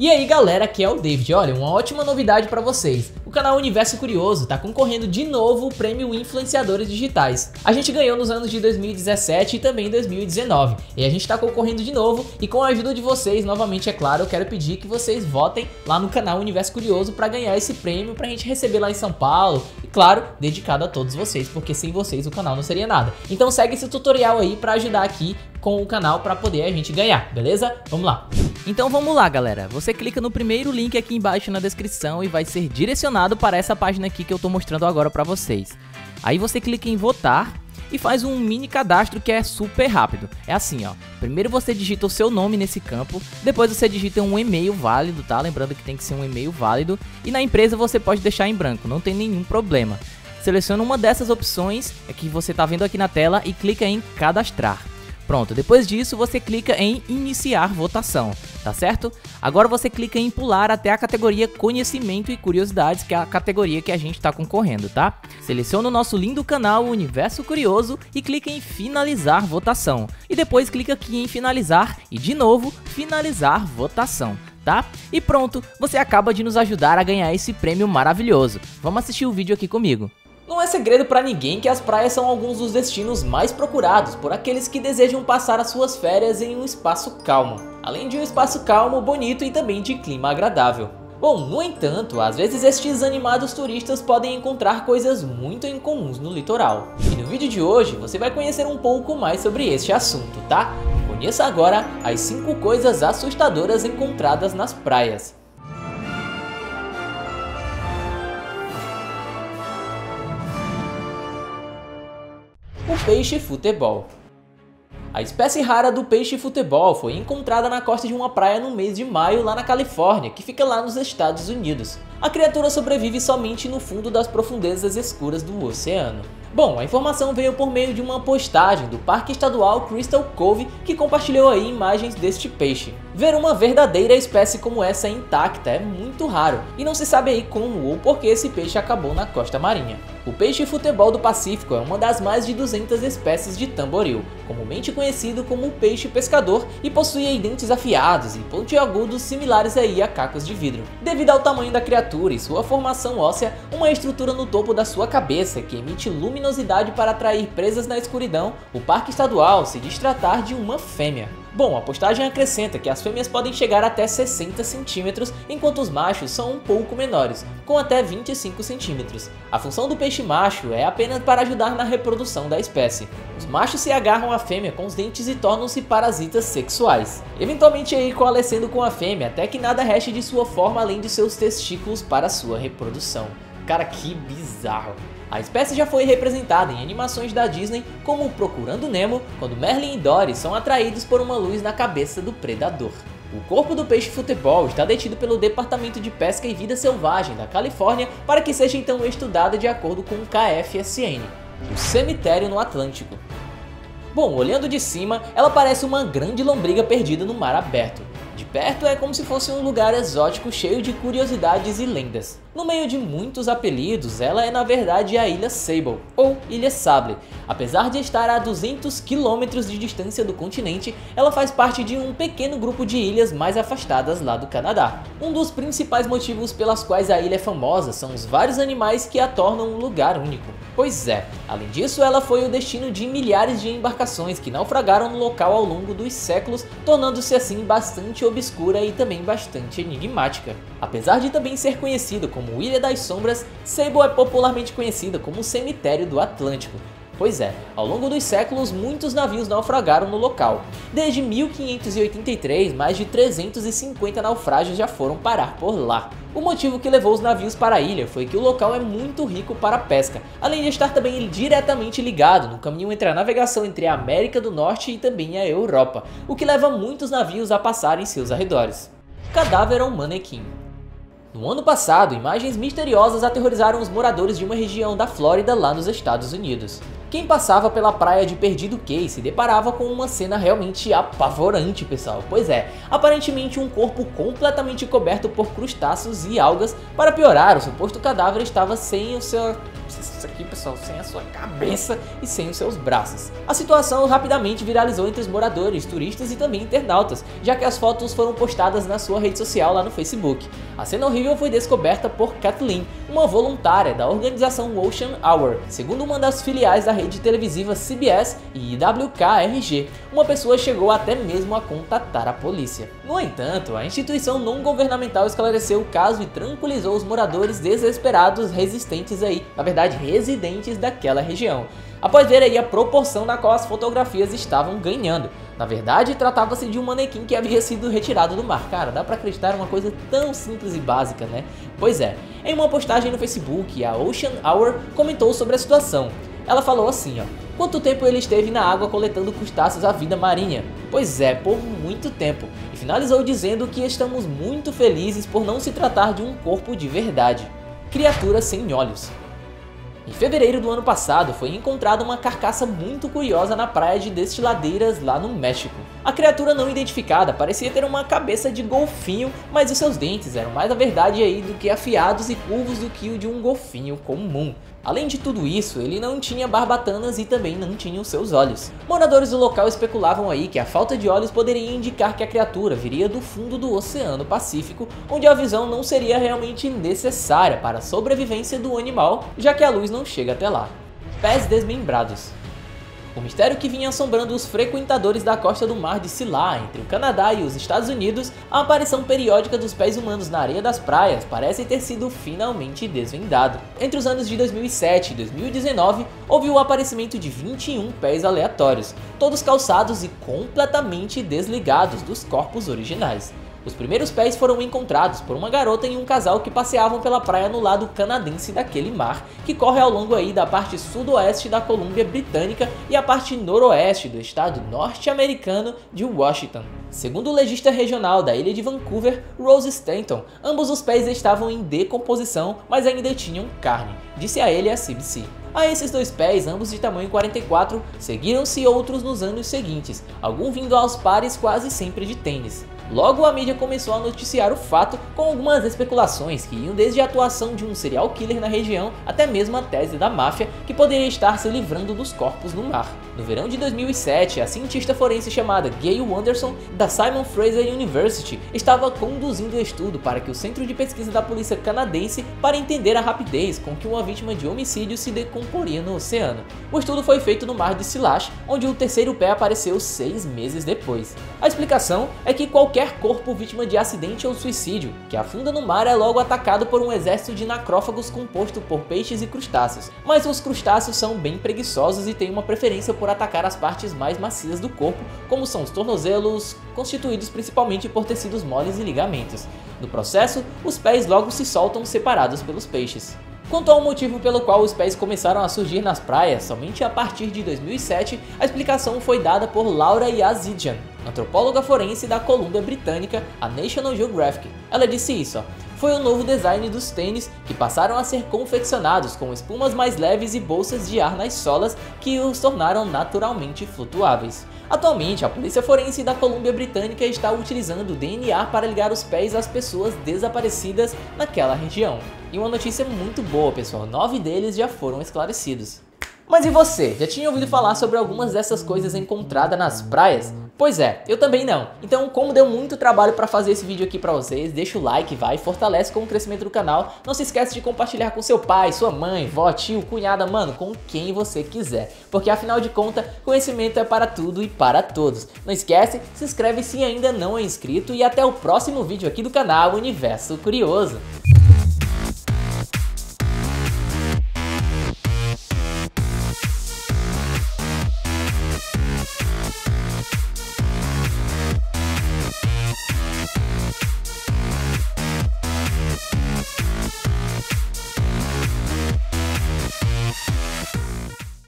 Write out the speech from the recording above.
E aí galera, aqui é o David, olha, uma ótima novidade para vocês. O canal Universo Curioso está concorrendo de novo o prêmio Influenciadores Digitais. A gente ganhou nos anos de 2017 e também 2019. E a gente está concorrendo de novo e com a ajuda de vocês, novamente é claro, eu quero pedir que vocês votem lá no canal Universo Curioso para ganhar esse prêmio para a gente receber lá em São Paulo. E claro, dedicado a todos vocês, porque sem vocês o canal não seria nada. Então segue esse tutorial aí para ajudar aqui com o canal para poder a gente ganhar, beleza? Vamos lá. Então vamos lá, galera. Você clica no primeiro link aqui embaixo na descrição e vai ser direcionado para essa página aqui que eu tô mostrando agora para vocês. Aí você clica em votar e faz um mini cadastro que é super rápido. É assim, ó. Primeiro você digita o seu nome nesse campo, depois você digita um e-mail válido, tá? Lembrando que tem que ser um e-mail válido. E na empresa você pode deixar em branco, não tem nenhum problema. Seleciona uma dessas opções é que você tá vendo aqui na tela e clica em cadastrar. Pronto, depois disso você clica em iniciar votação, tá certo? Agora você clica em pular até a categoria conhecimento e curiosidades, que é a categoria que a gente está concorrendo, tá? Seleciona o nosso lindo canal Universo Curioso e clica em finalizar votação. E depois clica aqui em finalizar e de novo finalizar votação. Tá? E pronto, você acaba de nos ajudar a ganhar esse prêmio maravilhoso. Vamos assistir o vídeo aqui comigo. Não é segredo para ninguém que as praias são alguns dos destinos mais procurados por aqueles que desejam passar as suas férias em um espaço calmo, além de um espaço calmo, bonito e também de clima agradável. Bom, no entanto, às vezes estes animados turistas podem encontrar coisas muito incomuns no litoral. E no vídeo de hoje você vai conhecer um pouco mais sobre este assunto, tá? Conheça agora as 5 coisas assustadoras encontradas nas praias. Peixe futebol. A espécie rara do peixe futebol foi encontrada na costa de uma praia no mês de maio lá na Califórnia, que fica lá nos Estados Unidos. A criatura sobrevive somente no fundo das profundezas escuras do oceano. Bom, a informação veio por meio de uma postagem do Parque Estadual Crystal Cove que compartilhou aí imagens deste peixe. Ver uma verdadeira espécie como essa intacta é muito raro e não se sabe aí como ou por que esse peixe acabou na costa marinha. O peixe futebol do Pacífico é uma das mais de 200 espécies de tamboril, comumente conhecido como peixe pescador e possui dentes afiados e pontiagudos similares aí a cacos de vidro. Devido ao tamanho da criatura e sua formação óssea, uma estrutura no topo da sua cabeça que emite luminosidade para atrair presas na escuridão, o parque estadual se diz tratar de uma fêmea. Bom, a postagem acrescenta que as fêmeas podem chegar até 60 centímetros, enquanto os machos são um pouco menores, com até 25 centímetros. A função do peixe macho é apenas para ajudar na reprodução da espécie. Os machos se agarram à fêmea com os dentes e tornam-se parasitas sexuais, eventualmente aí coalescendo com a fêmea até que nada reste de sua forma além de seus testículos para sua reprodução. Cara, que bizarro. A espécie já foi representada em animações da Disney como Procurando Nemo, quando Merlin e Dory são atraídos por uma luz na cabeça do predador. O corpo do peixe futebol está detido pelo Departamento de Pesca e Vida Selvagem da Califórnia para que seja então estudado de acordo com o KFSN, o cemitério no Atlântico. Bom, olhando de cima, ela parece uma grande lombriga perdida no mar aberto. De perto é como se fosse um lugar exótico cheio de curiosidades e lendas. No meio de muitos apelidos, ela é na verdade a Ilha Sable, ou Ilha Sable. Apesar de estar a 200 quilômetros de distância do continente, ela faz parte de um pequeno grupo de ilhas mais afastadas lá do Canadá. Um dos principais motivos pelas quais a ilha é famosa são os vários animais que a tornam um lugar único. Pois é, além disso ela foi o destino de milhares de embarcações que naufragaram no local ao longo dos séculos, tornando-se assim bastante obscura e também bastante enigmática. Apesar de também ser conhecido como Ilha das Sombras, Sable é popularmente conhecida como o Cemitério do Atlântico. Pois é, ao longo dos séculos muitos navios naufragaram no local. Desde 1583, mais de 350 naufrágios já foram parar por lá. O motivo que levou os navios para a ilha foi que o local é muito rico para a pesca, além de estar também diretamente ligado no caminho entre a navegação entre a América do Norte e também a Europa, o que leva muitos navios a passar em seus arredores. Cadáver ou manequim no ano passado, imagens misteriosas aterrorizaram os moradores de uma região da Flórida lá nos Estados Unidos. Quem passava pela praia de Perdido Cay se deparava com uma cena realmente apavorante, pessoal. Pois é, aparentemente um corpo completamente coberto por crustáceos e algas. Para piorar, o suposto cadáver estava sem o seu isso aqui, pessoal, sem a sua cabeça e sem os seus braços. A situação rapidamente viralizou entre os moradores, turistas e também internautas, já que as fotos foram postadas na sua rede social lá no Facebook. A cena horrível foi descoberta por Kathleen, uma voluntária da organização Ocean Hour, segundo uma das filiais da rede televisiva CBS e IWKRG. Uma pessoa chegou até mesmo a contatar a polícia. No entanto, a instituição não governamental esclareceu o caso e tranquilizou os moradores desesperados resistentes aí, na verdade residentes daquela região, após ver aí a proporção na qual as fotografias estavam ganhando. Na verdade, tratava-se de um manequim que havia sido retirado do mar. Cara, dá pra acreditar uma coisa tão simples e básica, né? Pois é, em uma postagem no Facebook, a Ocean Hour comentou sobre a situação. Ela falou assim, ó, quanto tempo ele esteve na água coletando crustáceos à vida marinha? Pois é, por muito tempo. E finalizou dizendo que estamos muito felizes por não se tratar de um corpo de verdade. Criatura sem olhos. Em fevereiro do ano passado, foi encontrada uma carcaça muito curiosa na praia de Destiladeiras, lá no México. A criatura não identificada parecia ter uma cabeça de golfinho, mas os seus dentes eram mais a verdade aí do que afiados e curvos do que o de um golfinho comum. Além de tudo isso, ele não tinha barbatanas e também não tinha os seus olhos. Moradores do local especulavam aí que a falta de olhos poderia indicar que a criatura viria do fundo do Oceano Pacífico, onde a visão não seria realmente necessária para a sobrevivência do animal, já que a luz não chega até lá. Pés desmembrados. O mistério que vinha assombrando os frequentadores da costa do mar de Silla, entre o Canadá e os Estados Unidos, a aparição periódica dos pés humanos na areia das praias parece ter sido finalmente desvendado. Entre os anos de 2007 e 2019, houve o aparecimento de 21 pés aleatórios, todos calçados e completamente desligados dos corpos originais. Os primeiros pés foram encontrados por uma garota e um casal que passeavam pela praia no lado canadense daquele mar, que corre ao longo aí da parte sudoeste da Colômbia Britânica e a parte noroeste do estado norte-americano de Washington. Segundo o legista regional da ilha de Vancouver, Rose Stanton, ambos os pés estavam em decomposição, mas ainda tinham carne, disse a ele a CBC. A esses dois pés, ambos de tamanho 44, seguiram-se outros nos anos seguintes, algum vindo aos pares quase sempre de tênis. Logo a mídia começou a noticiar o fato com algumas especulações que iam desde a atuação de um serial killer na região até mesmo a tese da máfia que poderia estar se livrando dos corpos no mar. No verão de 2007, a cientista forense chamada Gayle Wanderson da Simon Fraser University estava conduzindo o estudo para que o Centro de Pesquisa da Polícia Canadense para entender a rapidez com que uma vítima de homicídio se decomporia no oceano. O estudo foi feito no mar de Silash, onde o terceiro pé apareceu seis meses depois. A explicação é que qualquer qualquer corpo vítima de acidente ou suicídio, que afunda no mar é logo atacado por um exército de necrófagos composto por peixes e crustáceos. Mas os crustáceos são bem preguiçosos e têm uma preferência por atacar as partes mais macias do corpo, como são os tornozelos, constituídos principalmente por tecidos moles e ligamentos. No processo, os pés logo se soltam separados pelos peixes. Quanto ao motivo pelo qual os pés começaram a surgir nas praias somente a partir de 2007, a explicação foi dada por Laura Yazidjian, antropóloga forense da Colômbia Britânica, a National Geographic. Ela disse isso, ó, foi o novo design dos tênis que passaram a ser confeccionados com espumas mais leves e bolsas de ar nas solas que os tornaram naturalmente flutuáveis. Atualmente, a polícia forense da Colômbia Britânica está utilizando o DNA para ligar os pés às pessoas desaparecidas naquela região. E uma notícia muito boa, pessoal: nove deles já foram esclarecidos. Mas e você? Já tinha ouvido falar sobre algumas dessas coisas encontradas nas praias? Pois é, eu também não. Então, como deu muito trabalho para fazer esse vídeo aqui para vocês, deixa o like, vai, fortalece com o crescimento do canal. Não se esquece de compartilhar com seu pai, sua mãe, vó, tio, cunhada, mano, com quem você quiser. Porque afinal de contas, conhecimento é para tudo e para todos. Não esquece, se inscreve se ainda não é inscrito e até o próximo vídeo aqui do canal Universo Curioso.